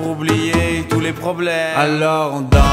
pour oublier tous les problèmes. Alors on danse